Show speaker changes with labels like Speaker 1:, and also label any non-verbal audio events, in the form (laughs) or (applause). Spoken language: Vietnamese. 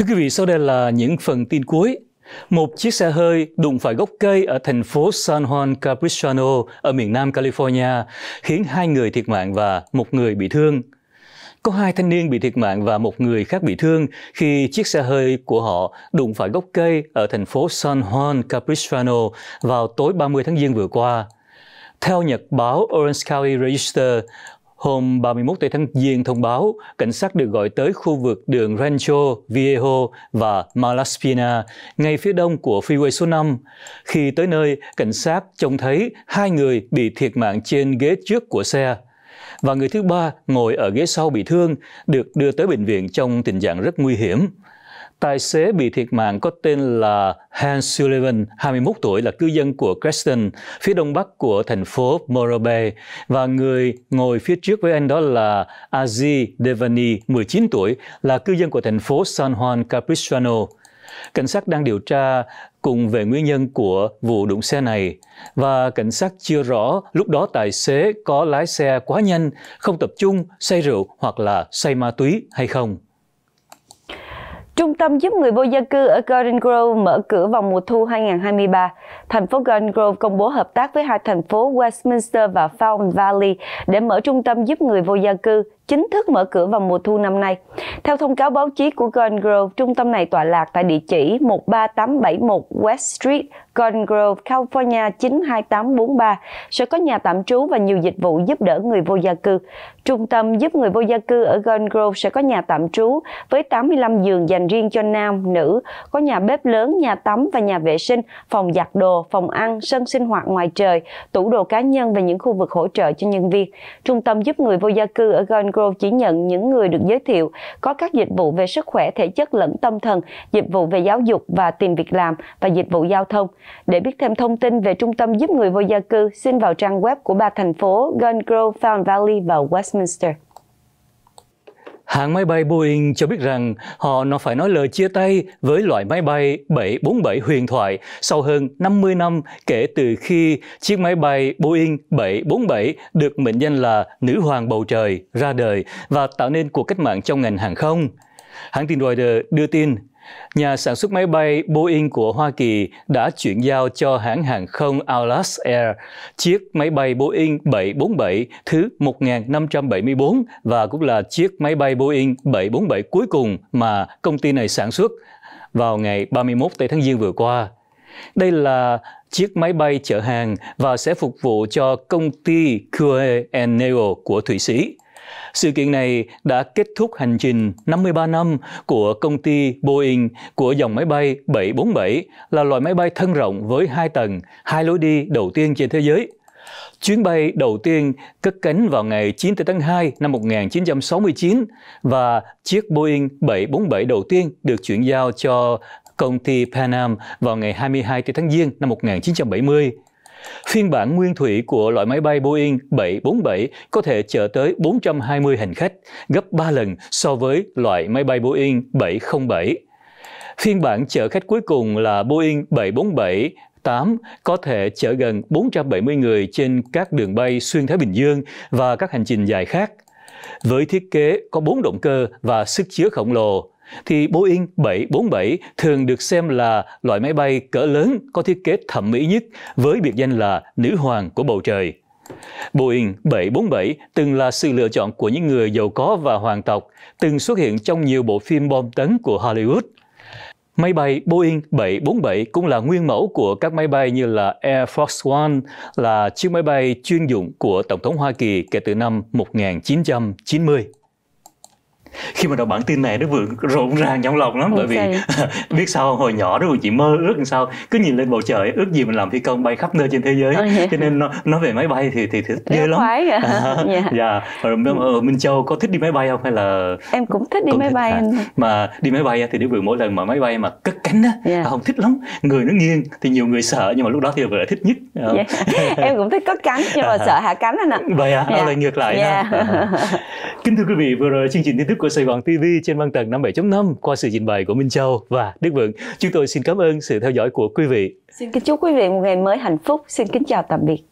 Speaker 1: Thưa quý vị, sau đây là những phần tin cuối. Một chiếc xe hơi đụng phải gốc cây ở thành phố San Juan Capistrano ở miền nam California, khiến hai người thiệt mạng và một người bị thương. Có hai thanh niên bị thiệt mạng và một người khác bị thương khi chiếc xe hơi của họ đụng phải gốc cây ở thành phố San Juan Capistrano vào tối 30 tháng Giêng vừa qua. Theo nhật báo Orange County Register, Hôm 31 tháng Giêng thông báo, cảnh sát được gọi tới khu vực đường Rancho Viejo và Malaspina, ngay phía đông của freeway số 5. Khi tới nơi, cảnh sát trông thấy hai người bị thiệt mạng trên ghế trước của xe và người thứ ba ngồi ở ghế sau bị thương, được đưa tới bệnh viện trong tình trạng rất nguy hiểm. Tài xế bị thiệt mạng có tên là Hans Sullivan, 21 tuổi, là cư dân của Creston, phía đông bắc của thành phố Morro Bay, và người ngồi phía trước với anh đó là Aziz Devani, 19 tuổi, là cư dân của thành phố San Juan Capistrano. Cảnh sát đang điều tra cùng về nguyên nhân của vụ đụng xe này và cảnh sát chưa rõ lúc đó tài xế có lái xe quá nhanh, không tập trung, say rượu hoặc là say ma túy hay không.
Speaker 2: Trung tâm giúp người vô gia cư ở Garden Grove mở cửa vào mùa thu 2023. Thành phố Garden Grove công bố hợp tác với hai thành phố Westminster và Fountain Valley để mở trung tâm giúp người vô gia cư chính thức mở cửa vào mùa thu năm nay. Theo thông cáo báo chí của Garden Grove, trung tâm này tọa lạc tại địa chỉ 13871 West Street, Garden Grove, California 92843, sẽ có nhà tạm trú và nhiều dịch vụ giúp đỡ người vô gia cư. Trung tâm giúp người vô gia cư ở Garden Grove sẽ có nhà tạm trú với 85 giường dành riêng cho nam, nữ, có nhà bếp lớn, nhà tắm và nhà vệ sinh, phòng giặt đồ, phòng ăn, sân sinh hoạt ngoài trời, tủ đồ cá nhân và những khu vực hỗ trợ cho nhân viên. Trung tâm giúp người vô gia cư ở Garden Grove chỉ nhận những người được giới thiệu có các dịch vụ về sức khỏe thể chất lẫn tâm thần, dịch vụ về giáo dục và tìm việc làm và dịch vụ giao thông. Để biết thêm thông tin về trung tâm giúp người vô gia cư, xin vào trang web của ba thành phố Gun Grove, Found Valley và Westminster.
Speaker 1: Hãng máy bay Boeing cho biết rằng họ nó phải nói lời chia tay với loại máy bay 747 huyền thoại sau hơn 50 năm kể từ khi chiếc máy bay Boeing 747 được mệnh danh là nữ hoàng bầu trời ra đời và tạo nên cuộc cách mạng trong ngành hàng không. Hãng tin Reuters đưa tin Nhà sản xuất máy bay Boeing của Hoa Kỳ đã chuyển giao cho hãng hàng không Alice Air chiếc máy bay Boeing 747 thứ 1574 và cũng là chiếc máy bay Boeing 747 cuối cùng mà công ty này sản xuất vào ngày 31 tây tháng Giêng vừa qua. Đây là chiếc máy bay chở hàng và sẽ phục vụ cho công ty Cue Neo của Thụy Sĩ. Sự kiện này đã kết thúc hành trình 53 năm của công ty Boeing của dòng máy bay 747 là loại máy bay thân rộng với hai tầng, hai lối đi đầu tiên trên thế giới. Chuyến bay đầu tiên cất cánh vào ngày 9 tháng 2 năm 1969 và chiếc Boeing 747 đầu tiên được chuyển giao cho công ty Pan Am vào ngày 22 tháng Giêng năm 1970. Phiên bản nguyên thủy của loại máy bay Boeing 747 có thể chở tới 420 hành khách, gấp 3 lần so với loại máy bay Boeing 707. Phiên bản chở khách cuối cùng là Boeing 747 8 có thể chở gần 470 người trên các đường bay xuyên Thái Bình Dương và các hành trình dài khác. Với thiết kế có 4 động cơ và sức chứa khổng lồ, thì Boeing 747 thường được xem là loại máy bay cỡ lớn có thiết kế thẩm mỹ nhất với biệt danh là nữ hoàng của bầu trời. Boeing 747 từng là sự lựa chọn của những người giàu có và hoàng tộc, từng xuất hiện trong nhiều bộ phim bom tấn của Hollywood. Máy bay Boeing 747 cũng là nguyên mẫu của các máy bay như là Air Force One, là chiếc máy bay chuyên dụng của Tổng thống Hoa Kỳ kể từ năm 1990 khi mà đọc bản tin này nó vừa rộn ràng trong lòng lắm bởi vì (laughs) biết sao hồi nhỏ đó chỉ mơ ước làm sao? Cứ nhìn lên bầu trời ước gì mình làm phi công bay khắp nơi trên thế giới. Cho nên nó nói về máy bay thì thì, thì thích ghê lắm.
Speaker 2: khoái à. (laughs)
Speaker 1: dạ. Dạ. Ở, ở Minh Châu có thích đi máy bay không hay là
Speaker 2: em cũng thích đi cũng máy thích bay. anh.
Speaker 1: mà đi máy bay thì để vừa mỗi lần mà máy bay mà cất cánh á yeah. không thích lắm. Người nó nghiêng thì nhiều người sợ nhưng mà lúc đó thì lại thích nhất
Speaker 2: yeah. (laughs) em cũng thích có cánh nhưng mà sợ hạ cánh anh ạ.
Speaker 1: Vậy à? Yeah. lại ngược lại yeah. kính thưa quý vị vừa rồi chương trình tin tức của Sài Gòn TV trên băng tần 57.5 qua sự trình bày của Minh Châu và Đức Vượng. Chúng tôi xin cảm ơn sự theo dõi của quý vị.
Speaker 2: Xin kính chúc quý vị một ngày mới hạnh phúc. Xin kính chào tạm biệt.